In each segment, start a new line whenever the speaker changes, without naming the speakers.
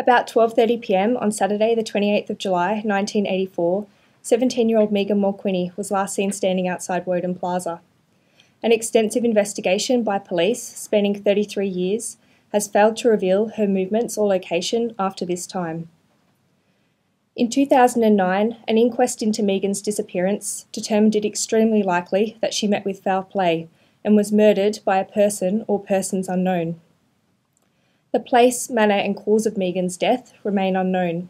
About 12:30 p.m. on Saturday, the 28th of July, 1984, 17-year-old Megan Mulquiney was last seen standing outside Woden Plaza. An extensive investigation by police, spanning 33 years, has failed to reveal her movements or location after this time. In 2009, an inquest into Megan's disappearance determined it extremely likely that she met with foul play and was murdered by a person or persons unknown. The place, manner, and cause of Megan's death remain unknown.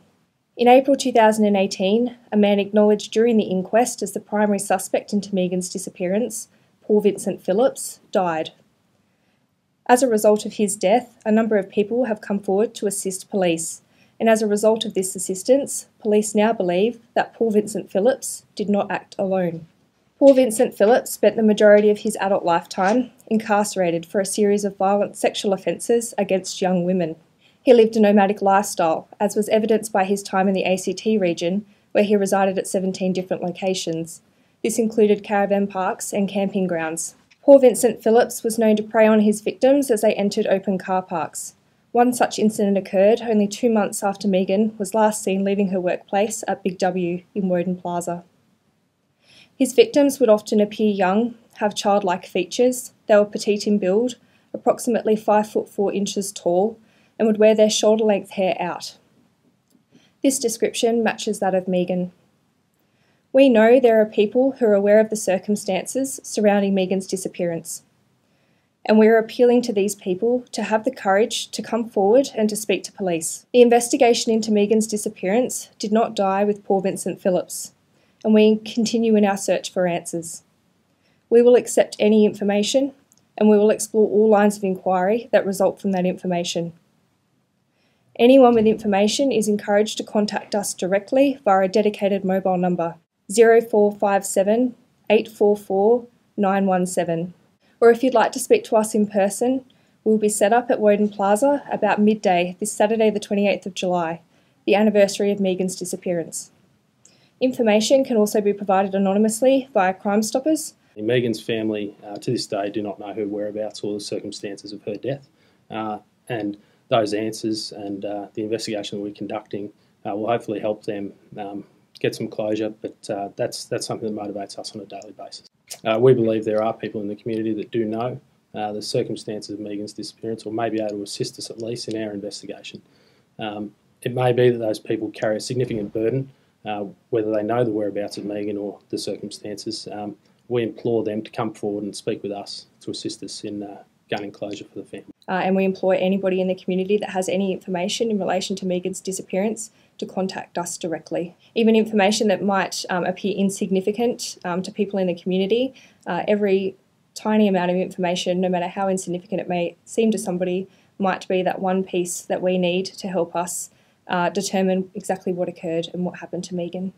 In April 2018, a man acknowledged during the inquest as the primary suspect into Megan's disappearance, Paul Vincent Phillips, died. As a result of his death, a number of people have come forward to assist police, and as a result of this assistance, police now believe that Paul Vincent Phillips did not act alone. Paul Vincent Phillips spent the majority of his adult lifetime incarcerated for a series of violent sexual offences against young women. He lived a nomadic lifestyle, as was evidenced by his time in the ACT region, where he resided at 17 different locations. This included caravan parks and camping grounds. Paul Vincent Phillips was known to prey on his victims as they entered open car parks. One such incident occurred only two months after Megan was last seen leaving her workplace at Big W in Woden Plaza. His victims would often appear young, have childlike features, they were petite in build, approximately 5 foot 4 inches tall, and would wear their shoulder length hair out. This description matches that of Megan. We know there are people who are aware of the circumstances surrounding Megan's disappearance, and we are appealing to these people to have the courage to come forward and to speak to police. The investigation into Megan's disappearance did not die with Paul Vincent Phillips and we continue in our search for answers. We will accept any information and we will explore all lines of inquiry that result from that information. Anyone with information is encouraged to contact us directly via a dedicated mobile number 0457 844 917. Or if you'd like to speak to us in person, we'll be set up at Woden Plaza about midday this Saturday, the 28th of July, the anniversary of Megan's disappearance. Information can also be provided anonymously via Crime Stoppers.
Megan's family uh, to this day do not know her whereabouts or the circumstances of her death, uh, and those answers and uh, the investigation that we're conducting uh, will hopefully help them um, get some closure. But uh, that's that's something that motivates us on a daily basis. Uh, we believe there are people in the community that do know the circumstances of Megan's disappearance, or may be able to assist us at least in our investigation. Um, it may be that those people carry a significant burden uh, whether they know the whereabouts of Megan or the circumstances, um, we implore them to come forward and speak with us to assist us in uh, gaining closure for the family.
Uh, and we employ anybody in the community that has any information in relation to Megan's disappearance to contact us directly. Even information that might um, appear insignificant um, to people in the community, uh, every tiny amount of information, no matter how insignificant it may seem to somebody, might be that one piece that we need to help us uh, determine exactly what occurred and what happened to Megan.